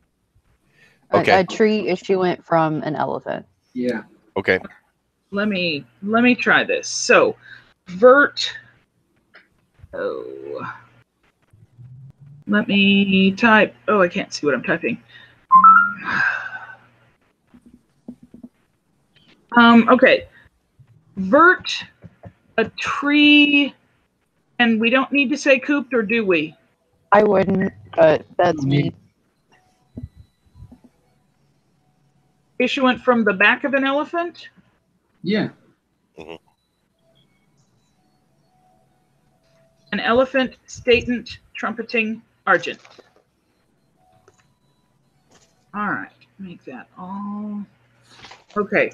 a, Okay. a tree issuant from an elephant. Yeah. Okay. let me let me try this. So, vert. Oh. Let me type. Oh, I can't see what I'm typing. Um. Okay. Vert a tree, and we don't need to say cooped, or do we? I wouldn't, but that's me. Issuant from the back of an elephant. Yeah. An elephant, statent, trumpeting, argent. All right, make that all. Okay.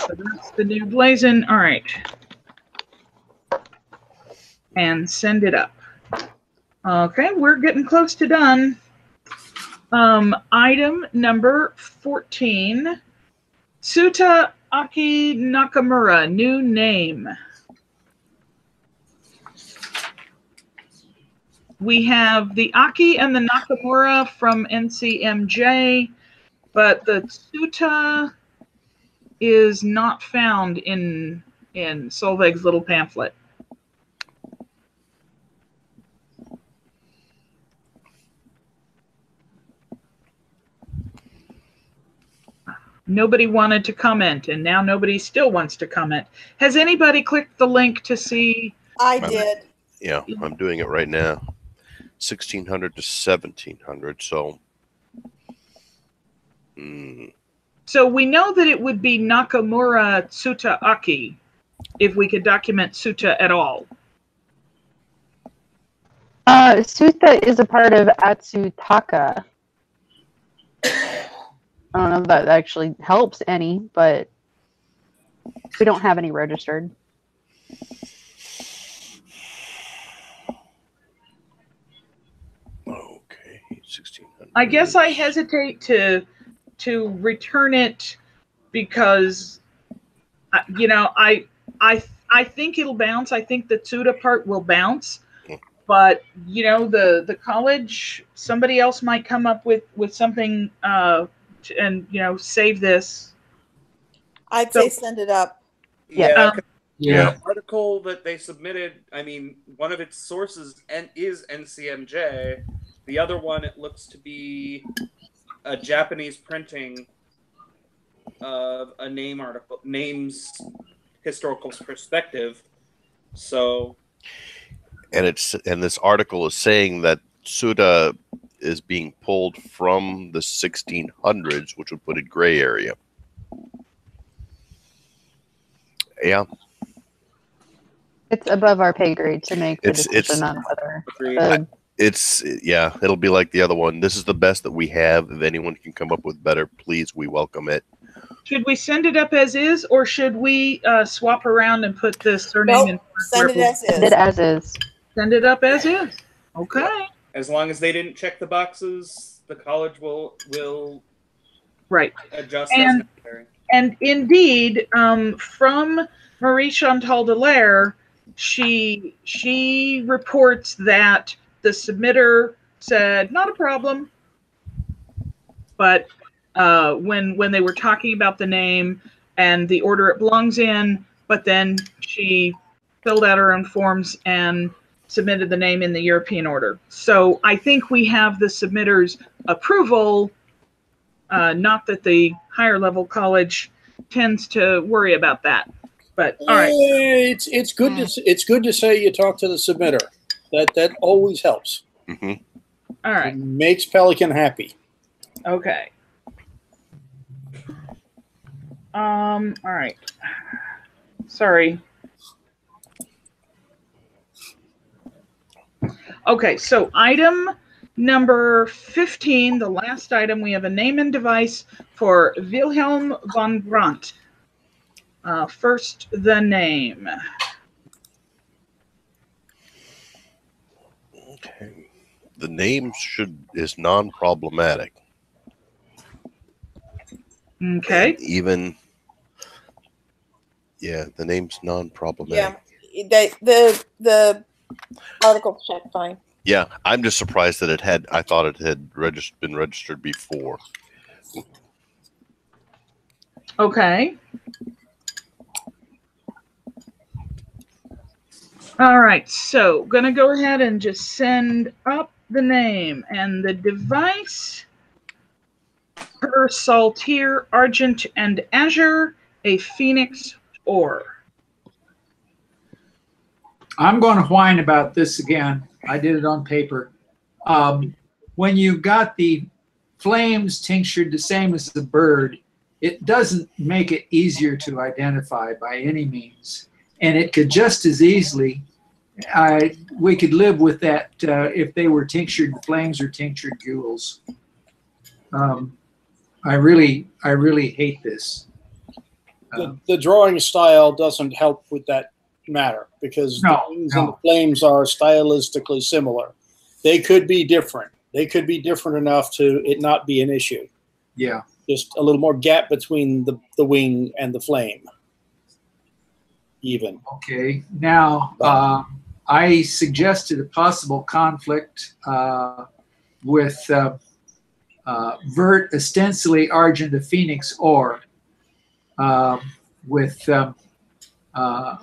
So that's the new blazon. All right. And send it up. Okay, we're getting close to done. Um, item number 14. Tsuta Aki Nakamura, new name. We have the Aki and the Nakamura from NCMJ, but the Tsuta is not found in in Solveig's little pamphlet. Nobody wanted to comment, and now nobody still wants to comment. Has anybody clicked the link to see? I did. Yeah, I'm doing it right now. 1600 to 1700. So, mm, So we know that it would be Nakamura Tsuta Aki if we could document Tsuta at all. Uh, Sutta is a part of Atsutaka. I don't know if that actually helps any, but we don't have any registered. okay, 1600. I guess I hesitate to to return it because uh, you know I I I think it'll bounce. I think the Tsuta part will bounce. But you know the the college somebody else might come up with with something uh, to, and you know save this. I'd So- say send it up. Yeah. Yeah, Um, Yeah. the article that they submitted, I mean, one of its sources and is NCMJ. The other one, it looks to be a Japanese printing of a name article, names historical perspective. So, and it's and this article is saying that Suda is being pulled from the 1600s, which would put it gray area. Yeah, It's above our pay grade to make the It's- decision it's- on whether the it's yeah, it'll be like the other one. This is the best that we have. If anyone can come up with better, please, we welcome it. Should we send it up as is, or should we uh, swap around and put the surname Nope. in? Send it as send it is. as is. Send it up as is. Okay. As long as they didn't check the boxes, the college will will Right. adjust And- as. And indeed, um, from Marie Chantal Delaire, she she reports that the submitter said not a problem, but uh, when when they were talking about the name and the order it belongs in, but then she filled out her own forms and submitted the name in the European order. So I think we have the submitter's approval. Uh, not that the higher level college tends to worry about that, but all right. It's it's good to it's good to say you talk to the submitter. That that always helps. hmm All right. It makes Pelican happy. Okay. Um, all right. Sorry. Okay, so item number 15, the last item, we have a name and device for Wilhelm von Brandt. Uh, first, the name. Okay. The name should is non-problematic. Okay. And even yeah, the name's non-problematic. Yeah. The the the article check fine. Yeah, I'm just surprised that it had. I thought it had regis- been registered before. Okay. All right, so gonna go ahead and just send up the name and the device per Saltire, Argent, and Azure, a Phoenix or. I'm going to whine about this again. I did it on paper. Um, when you've got the flames tinctured the same as the bird, it doesn't make it easier to identify by any means. And it could just as easily, I we could live with that uh, if they were tinctured flames or tinctured gules. Um, I really, I really hate this. The, Um, the drawing style doesn't help with that matter because No, the wings and the flames are stylistically similar. They could be different. They could be different enough to it not be an issue. yeah. Just a little more gap between the, the wing and the flame. Even. Okay, now, uh, I suggested a possible conflict uh, with uh, uh, Vert ostensibly Argent of Phoenix or um, with um, uh,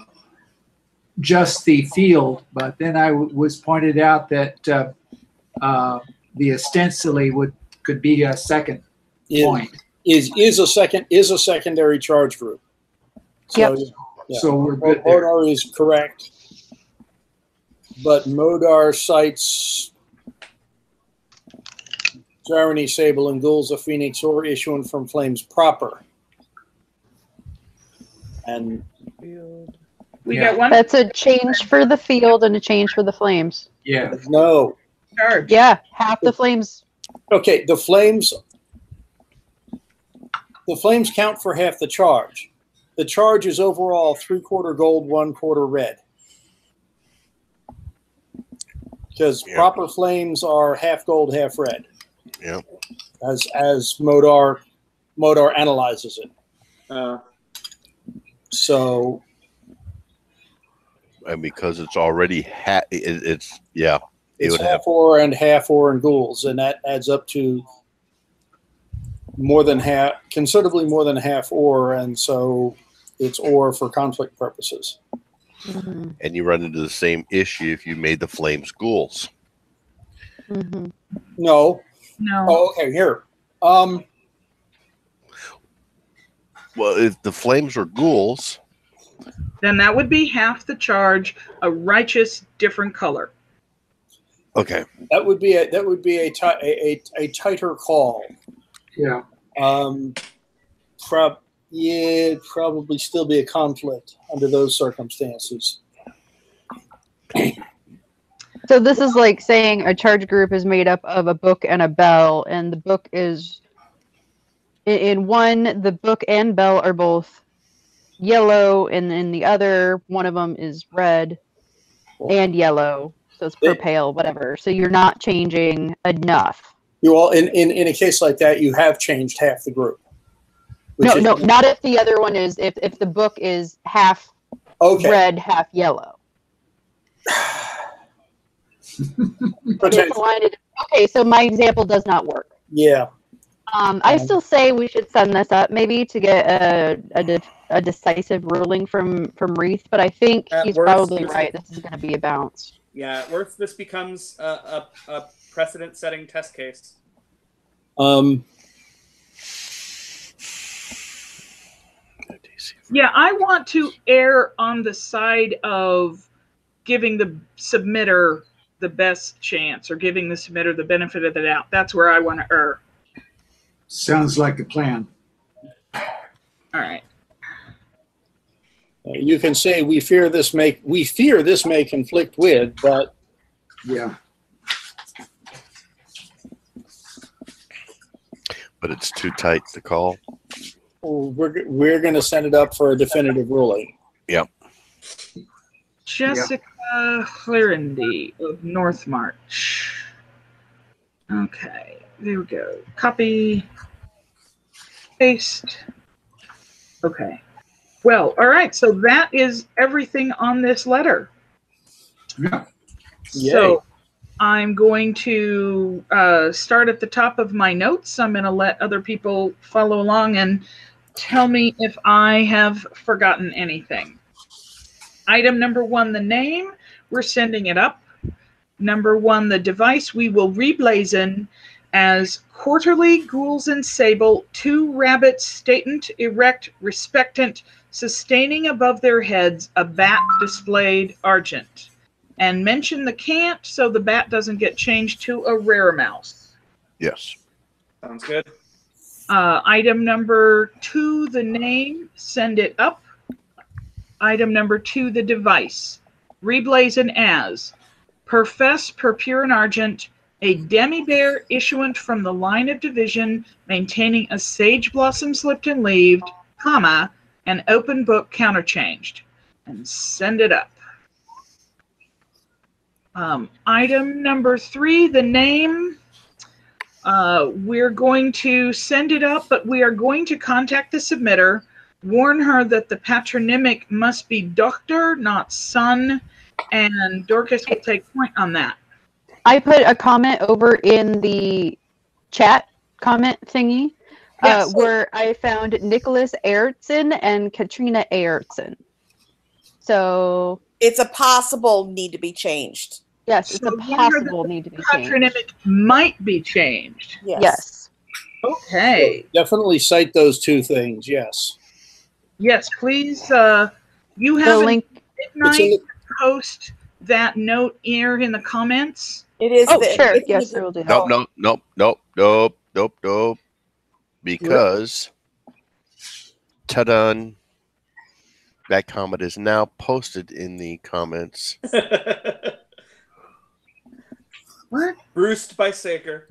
just the field, but then I w- was pointed out that uh, uh, the ostensibly would could be a second Is, point. is is a second is a secondary charge group. So Yep. Yeah. So we're good there. Modar is correct. But Modar cites Gyronny, Sable, and Gules of Phoenix or issuing from Flames proper. And We Yeah. got one That's a change for the field and a change for the flames. Yeah, no. charge. Yeah, half the flames. Okay, the Flames the Flames count for half the charge. The charge is overall three quarter gold, one quarter red. Because Yeah. proper flames are half gold, half red. Yeah. As as Modar Modar analyzes it. Uh, So and because it's already ha- it, it's yeah, it it's would half have or and half or and gules, and that adds up to more than half, considerably more than half ore, and so it's or for conflict purposes. Mhm, And you run into the same issue if you made the flames gules. mhm. No. No. Oh, okay. Here. Um, Well, if the flames were gules, Then that would be half the charge, a righteous different color. okay. that would be a that would be a a, a, a tighter call. Yeah. Um, prob yeah, it'd probably still be a conflict under those circumstances. So this is like saying a charge group is made up of a book and a bell, and the book is in one. The book and bell are both yellow, and in the other, one of them is red and yellow. So it's per pale, whatever. So you're not changing enough. You all in, in in a case like that, you have changed half the group. Which No, is- no, not if the other one is if if the book is half Okay. red, half yellow. <sighs> Potent- It's aligned- Okay, so my example does not work. yeah. Um, I still say we should send this up maybe to get a a, de- a decisive ruling from from Wreath, but I think At he's worst, probably right. This is going to be a bounce. Yeah, at worst, this becomes a, a, a precedent-setting test case. Um, Yeah, I want to err on the side of giving the submitter the best chance or giving the submitter the benefit of the doubt. That's where I want to err. Sounds like a plan. All right. Uh, you can say we fear this may we fear this may conflict with, but Yeah. but it's too tight to call. We're we're going to send it up for a definitive ruling. Yep. Jessica Clarendy of North March. Okay, there we go. Copy, paste. Okay. Well, all right. So that is everything on this letter. Yeah. So I'm going to uh, start at the top of my notes. I'm going to let other people follow along and tell me if I have forgotten anything. Item number one, the name. We're sending it up. Number one, the device we will reblazon as quarterly gules and sable, two rabbits statent, erect, respectant, sustaining above their heads a bat displayed argent and mention the cant so the bat doesn't get changed to a reremouse. Yes. Sounds good. Uh, item number two, the name, send it up. Item number two, the device, reblazon as per fess purpure and argent, a demi bear issuant from the line of division, maintaining a sage blossom slipped and leaved, comma, an open book counterchanged, and send it up. Um, item number three, the name. Uh, we're going to send it up, but we are going to contact the submitter, warn her that the patronymic must be doctor, not son, and Dorcas will take point on that. I put a comment over in the chat comment thingy uh, where I found Nicholas Ayrton and Katrina Ayrton. So It's a possible need to be changed. Yes, it's a warn her possible need to be changed. Patronymic might be changed. Yes. Yes. Okay. Definitely cite those two things. Yes. Yes, please. Uh, you have a link. It's in midnight post that note here in the comments. It is. Oh, the- sure. it's Yes, the- I will do that. Nope, nope, nope, nope, nope, nope, nope. Because ta-da! that comment is now posted in the comments. <laughs> What? Bruised by Saker.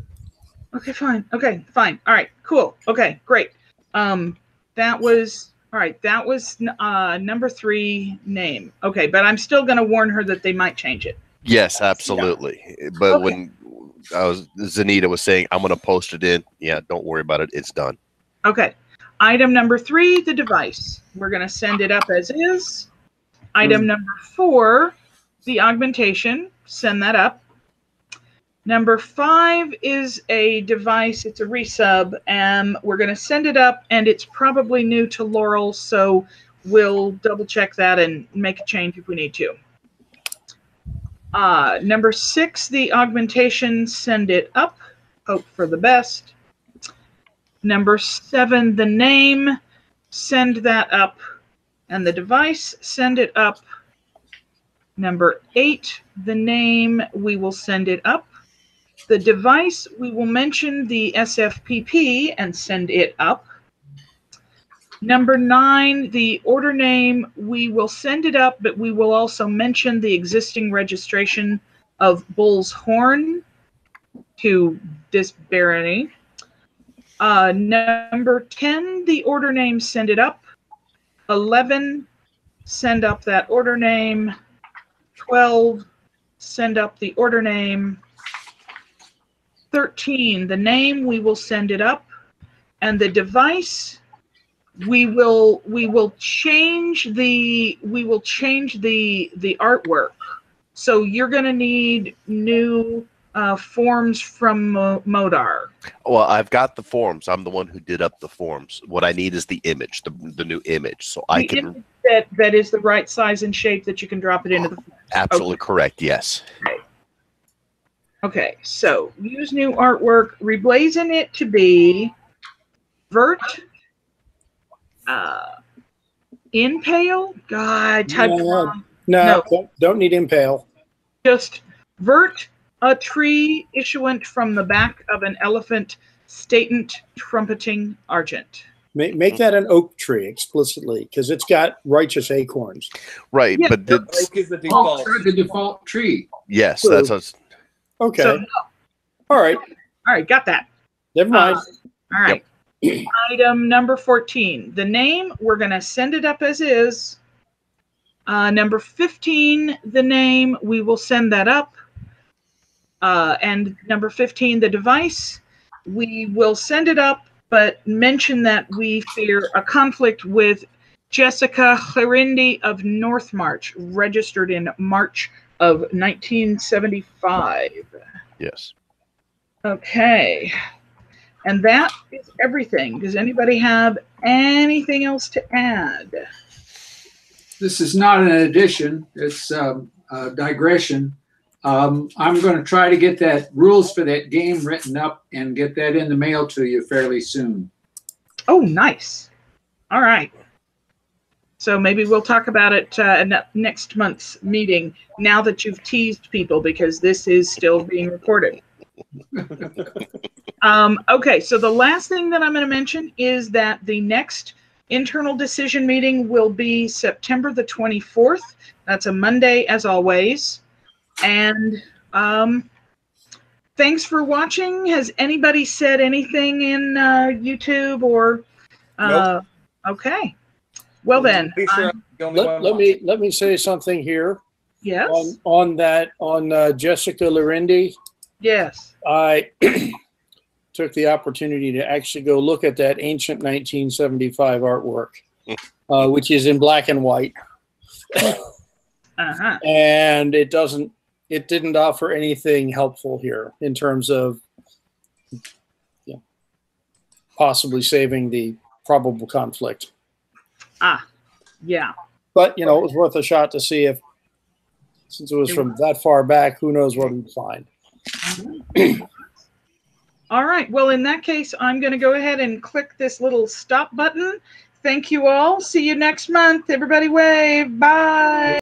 Okay, fine. Okay, fine. All right, cool. Okay, great. Um, that was all right. That was uh number three name. Okay, but I'm still gonna warn her that they might change it. Yes, absolutely. But Okay. when I was Zanita was saying I'm gonna post it in, yeah, don't worry about it. It's done. Okay. Item number three, the device. We're gonna send it up as is. Item number four, the augmentation. Send that up. Number five is a device. It's a resub, and we're going to send it up, and it's probably new to Laurel, so we'll double check that and make a change if we need to. Uh, number six, the augmentation, send it up. Hope for the best. Number seven, the name, send that up. And the device, send it up. Number eight, the name, we will send it up. The device, we will mention the SFPP and send it up. Number nine, the order name, we will send it up, but we will also mention the existing registration of Bull's Horn to this barony. Uh, number 10, the order name, send it up. 11, send up that order name. 12, send up the order name. 13, the name, we will send it up. And the device, we will we will change the we will change the the artwork so you're going to need new uh, forms from Mo- modar Well, I've got the forms. I'm the one who did up the forms. What I need is the image, the, the new image, so I The can image that that is the right size and shape that you can drop it into the absolutely correct. Yes. Okay so use new artwork reblazon it to be vert uh in pale god I typed it No. No, No. Don't, don't need in pale. just vert a tree issuant from the back of an elephant statant trumpeting argent. Make, make that an oak tree explicitly because it's got righteous acorns. Right, Yeah, but the, Oak is the Oh, default. the default tree. yes, that's us. Okay. So, All right. all right, got that. Never mind. Uh, all right. <clears throat> Item number 14. The name, we're going to send it up as is. Uh, number 15, the name, we will send that up. Uh, and number 15, the device, we will send it up, but mention that we fear a conflict with Jessica Clarindi of North March, registered in March of 1975. Yes. Okay. And that is everything. Does anybody have anything else to add? This is not an addition, it's um, a digression. Um, I'm going to try to get that rules for that game written up and get that in the mail to you fairly soon. Oh, nice. All right. So maybe we'll talk about it uh, in next month's meeting now that you've teased people because this is still being recorded. <laughs> um, okay, so the last thing that I'm going to mention is that the next internal decision meeting will be September the 24th. That's a Monday, as always. And um, thanks for watching. Has anybody said anything in uh, YouTube or? Uh, Okay. Well then, sure I'm- I'm the Let, let me let me say something here yes, on on that on uh, Jessica Larindi. yes. I <clears throat> took the opportunity to actually go look at that ancient 1975 artwork, uh, which is in black and white, <laughs> Uh-huh. and it doesn't it didn't offer anything helpful here in terms of yeah, possibly saving the probable conflict. Ah, yeah. But you know, it was worth a shot to see if, since it was from that far back, who knows what we'd find. All right. Well, in that case, I'm going to go ahead and click this little stop button. Thank you all. See you next month. Everybody wave. Bye.